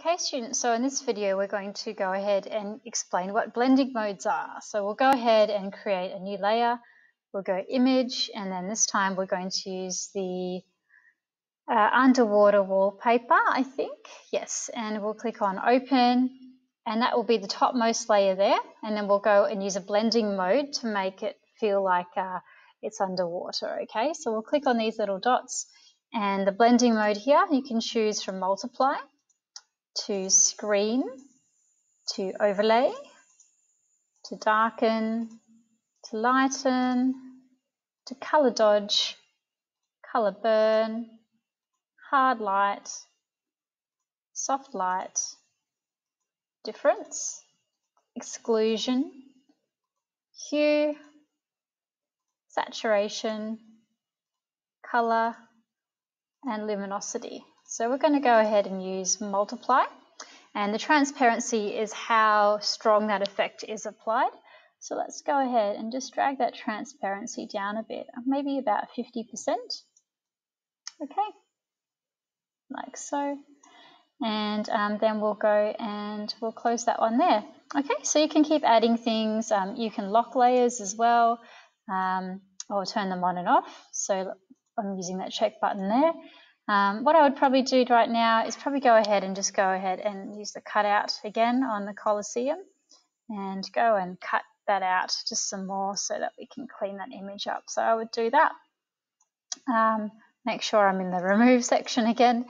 Okay students, so in this video we're going to go ahead and explain what blending modes are. So we'll go ahead and create a new layer. We'll go image and then this time we're going to use the uh, underwater wallpaper, I think. Yes, and we'll click on open and that will be the topmost layer there. And then we'll go and use a blending mode to make it feel like uh, it's underwater. Okay, so we'll click on these little dots and the blending mode here, you can choose from multiply to screen, to overlay, to darken, to lighten, to color dodge, color burn, hard light, soft light, difference, exclusion, hue, saturation, color, and luminosity. So we're going to go ahead and use multiply and the transparency is how strong that effect is applied. So let's go ahead and just drag that transparency down a bit, maybe about 50%. Okay, like so. And um, then we'll go and we'll close that one there. Okay, so you can keep adding things. Um, you can lock layers as well um, or turn them on and off. So I'm using that check button there. Um, what I would probably do right now is probably go ahead and just go ahead and use the cutout again on the Colosseum and go and cut that out just some more so that we can clean that image up. So I would do that. Um, make sure I'm in the remove section again